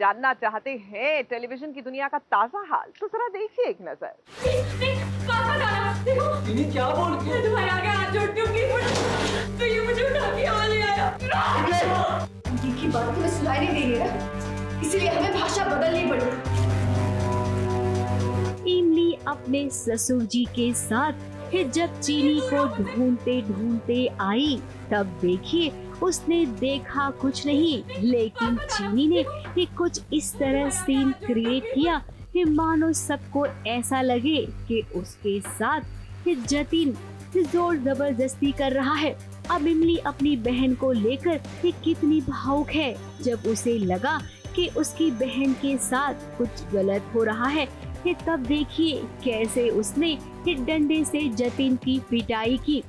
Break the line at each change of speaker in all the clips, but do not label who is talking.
जानना चाहते हैं टेलीविज़न की दुनिया का ताज़ा हाल तो जरा देखिए एक नज़र।
क्या बोल
हूँ तो ये मुझे उठा के यहाँ ले आया।
ये की बात तुम्हें सुनाई नहीं दे रही है इसीलिए हमें भाषा बदलनी पड़ी।
इमली अपने ससुर जी के साथ फिर जब चीनी को ढूंढते ढूंढते आई, तब देखिए उसने देखा कुछ नहीं। लेकिन चीनी ने ही कुछ इस तरह सीन क्रिएट किया कि मानो सबको ऐसा लगे कि उसके साथ कि जतिन ज़ोर ज़बरदस्ती कर रहा है। अब इमली अपनी बहन को लेकर ये कितनी भावुक है, जब उसे लगा कि उसकी बहन के साथ कुछ गलत हो रहा है। कि तब देखिए कैसे उसने ये डंडे से जतिन की पिटाई की।
ये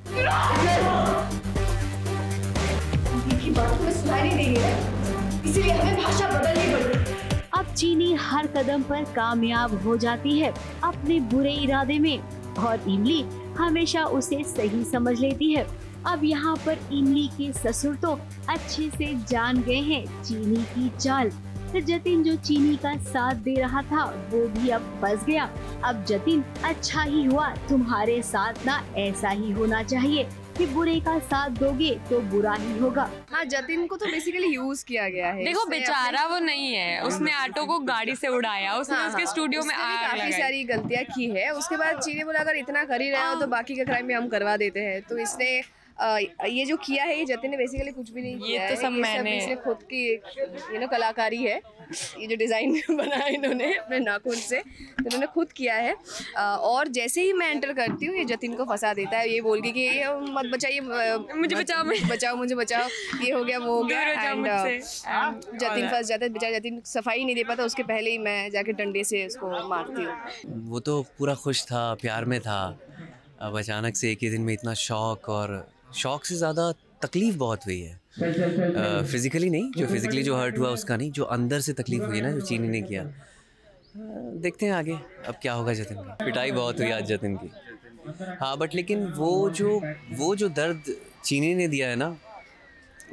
की बात तुम्हें सुनाई नहीं दे रही है। ना इसीलिए हमें भाषा बदलनी पड़ी।
अब चीनी हर कदम पर कामयाब हो जाती है अपने बुरे इरादे में। और इमली हमेशा उसे सही समझ लेती है। अब यहाँ पर इमली के ससुर तो अच्छे से जान गए हैं चीनी की चाल। तो जतिन जो चीनी का साथ दे रहा था वो भी अब फंस गया। अब जतिन अच्छा ही हुआ तुम्हारे साथ ना ऐसा ही होना चाहिए कि बुरे का साथ दोगे तो बुरा ही होगा।
हाँ जतिन को तो बेसिकली यूज़ किया गया है
देखो बेचारा वो नहीं है। उसने ऑटो को गाड़ी से उड़ाया उसने
हाँ,
उसके
हाँ,
स्टूडियो में आग
काफ़ी
लगाई।
सारी गलतियाँ की है। उसके बाद चीनी बोला अगर इतना कर ही रहे हो तो बाकी का क्राइम भी हम करवा देते हैं। तो इसने अ, ये जो किया है ये जतिन ने बेसिकली कुछ भी नहीं
ये
किया
तो
है।
सब मैंने-
इसने खुद की यू नो कलाकारी है। ये जो डिज़ाइन बनाया इन्होंने अपने नाखून से तो इन्होंने खुद किया है। और जैसे ही मैं एंटर करती हूँ ये जतिन को फंसा देता है। ये बोल के कि ये मत बचाइए
मुझे बचाओ, मैं-
बचाओ मुझे बचाओ। ये हो गया वो हो गया And जतिन फंस जाता है। बेचारा जतिन सफ़ाई नहीं दे पाता उसके पहले ही मैं जाके डंडे से उसको मारती हूँ।
वो तो पूरा खुश था प्यार में था। अब अचानक से एक ही दिन में इतना शौक और शौक से ज़्यादा तकलीफ़ बहुत हुई है। फिज़िकली नहीं, जो फिज़िकली जो हर्ट हुआ उसका नहीं, जो अंदर से तकलीफ़ हुई है ना, जो चीनी ने किया। देखते हैं आगे, अब क्या होगा जतिन का। पिटाई बहुत हुई आज जतिन की। हाँ बट लेकिन वो जो वो जो दर्द चीनी ने दिया है ना,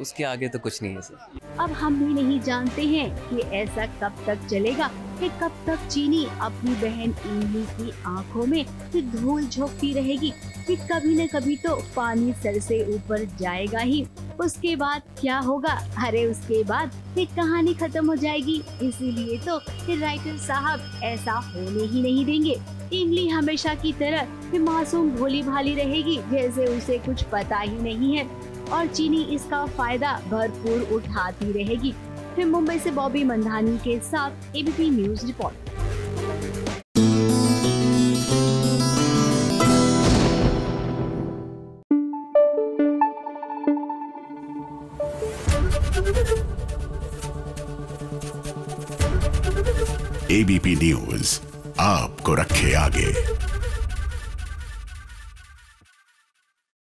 उसके आगे तो कुछ नहीं है सर
अब हम भी नहीं जानते हैं कि ऐसा कब तक चलेगा कि कब तक चीनी अपनी बहन इमली की आँखों में धूल झोंकती रहेगी, कि कभी न कभी तो पानी सर से ऊपर जाएगा ही। उसके बाद क्या होगा? अरे, उसके बाद ये कहानी खत्म हो जाएगी। इसीलिए तो राइटर साहब ऐसा होने ही नहीं देंगे। इमली हमेशा की तरह मासूम भोली भाली रहेगी, जैसे उसे कुछ पता ही नहीं है। और चीनी इसका फ़ायदा भरपूर उठाती रहेगी। फिर मुंबई से बॉबी मंधानी के साथ ABP news report.
ABP news, आपको रखे आगे।